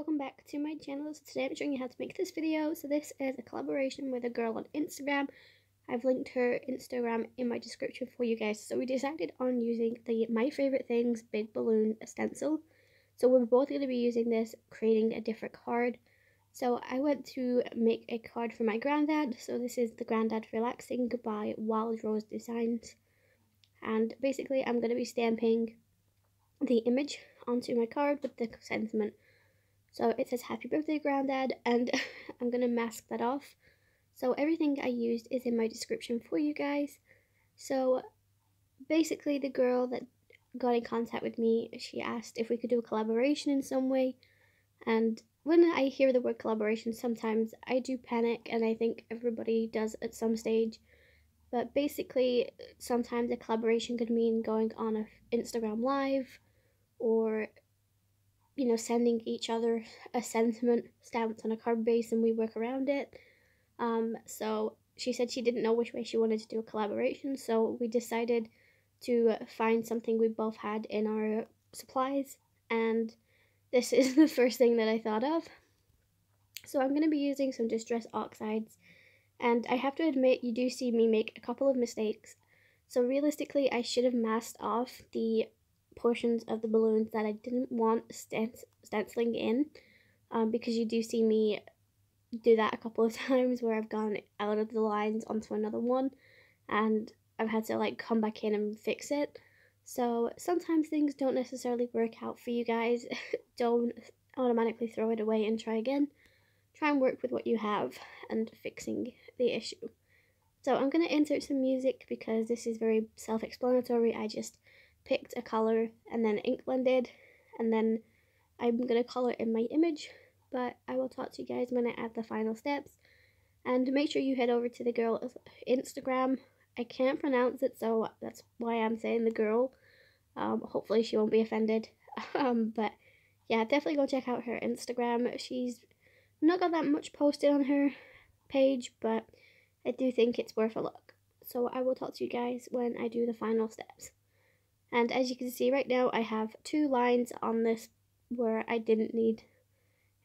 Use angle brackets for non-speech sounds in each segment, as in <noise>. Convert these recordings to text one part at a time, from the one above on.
welcome back to my channel. So today I'm showing you how to make this video. So this is a collaboration with a girl on Instagram. I've linked her Instagram in my description for you guys. So we decided on using the My Favorite Things Big Balloon stencil. So we're both going to be using this, creating a different card. So I went to make a card for my granddad. So this is the Granddad Relaxing by Wild Rose Designs. And basically I'm going to be stamping the image onto my card with the sentiment. So it says happy birthday granddad and <laughs> I'm going to mask that off. So everything I used is in my description for you guys. So basically the girl that got in contact with me, she asked if we could do a collaboration in some way. And when I hear the word collaboration, sometimes I do panic and I think everybody does at some stage. But basically, sometimes a collaboration could mean going on a Instagram live or you know sending each other a sentiment stamped on a card base and we work around it. Um, so she said she didn't know which way she wanted to do a collaboration so we decided to find something we both had in our supplies and this <laughs> is the first thing that i thought of. So i'm going to be using some distress oxides and i have to admit you do see me make a couple of mistakes. So realistically i should have masked off the portions of the balloons that I didn't want stenciling in um, because you do see me do that a couple of <laughs> times where I've gone out of the lines onto another one and I've had to like come back in and fix it. So sometimes things don't necessarily work out for you guys. <laughs> don't automatically throw it away and try again. Try and work with what you have and fixing the issue. So I'm going to insert some music because this is very self-explanatory. I just picked a color and then ink blended and then I'm going to color in my image but I will talk to you guys when I add the final steps. And make sure you head over to the girl's Instagram. I can't pronounce it so that's why I'm saying the girl. Um, hopefully she won't be offended. <laughs> Um, but yeah definitely go check out her Instagram. She's not got that much posted on her page but I do think it's worth a look. So I will talk to you guys when I do the final steps and as you can see right now, I have two lines on this where I didn't need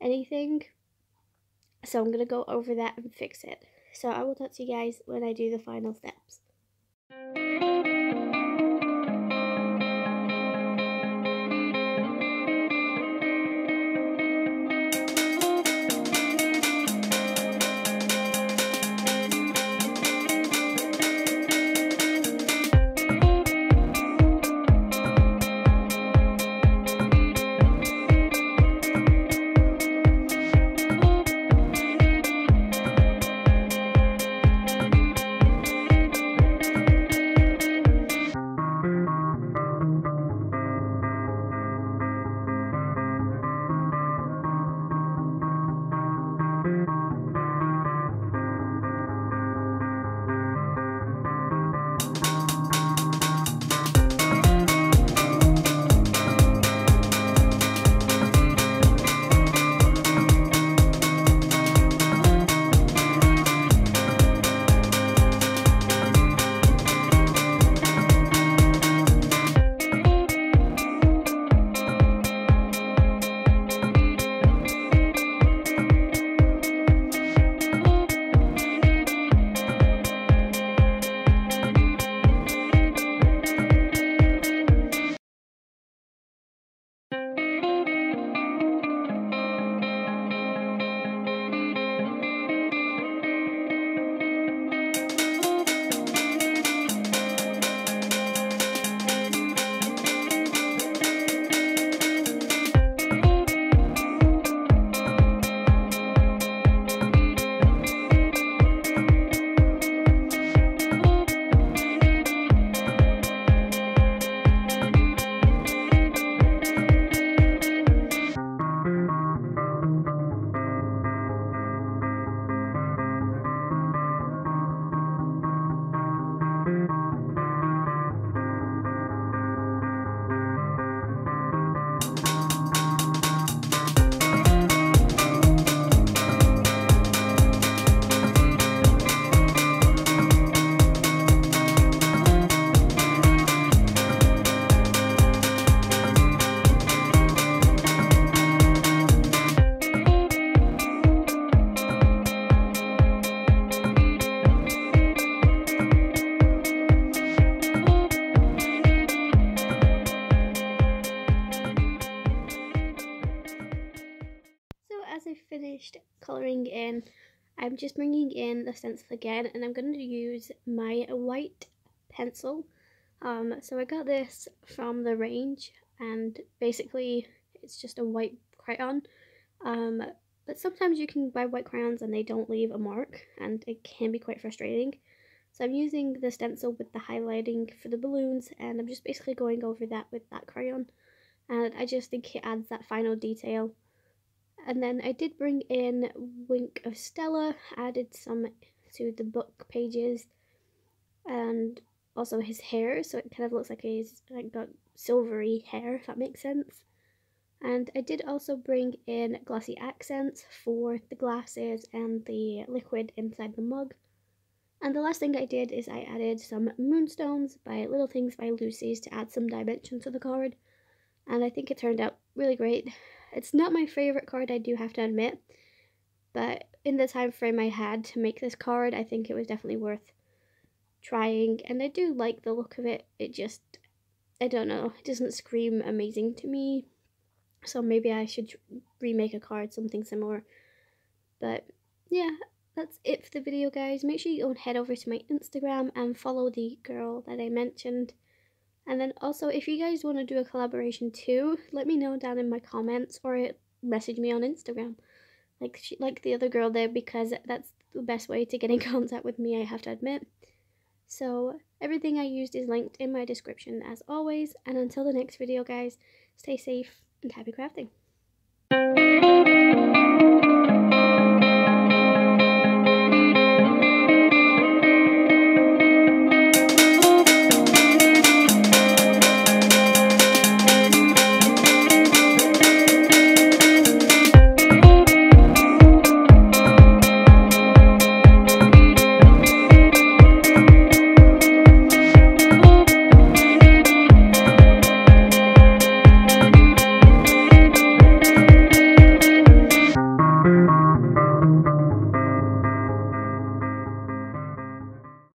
anything. So I'm going to go over that and fix it. So I will talk to you guys when I do the final steps. I finished colouring in, I'm just bringing in the stencil again and I'm going to use my white pencil. Um, so I got this from the range and basically it's just a white crayon. Um, but sometimes you can buy white crayons and they don't leave a mark and it can be quite frustrating. So I'm using the stencil with the highlighting for the balloons and I'm just basically going over that with that crayon. And I just think it adds that final detail. And then I did bring in Wink of Stella, added some to the book pages and also his hair, so it kind of looks like he's like got silvery hair, if that makes sense. And I did also bring in glossy accents for the glasses and the liquid inside the mug. And the last thing I did is I added some moonstones by Little Things by Lucy's to add some dimension to the card. And I think it turned out really great. It's not my favourite card, I do have to admit. But in the time frame I had to make this card, I think it was definitely worth trying. And I do like the look of it. It just, I don't know, it doesn't scream amazing to me. So maybe I should remake a card, something similar. But yeah, that's it for the video guys. Make sure you go and head over to my Instagram and follow the girl that I mentioned. And then also, if you guys want to do a collaboration too, let me know down in my comments or message me on Instagram. Like she, like the other girl there because that's the best way to get in <laughs> contact with me, I have to admit. So everything I used is linked in my description as always. And until the next video guys, stay safe and happy crafting.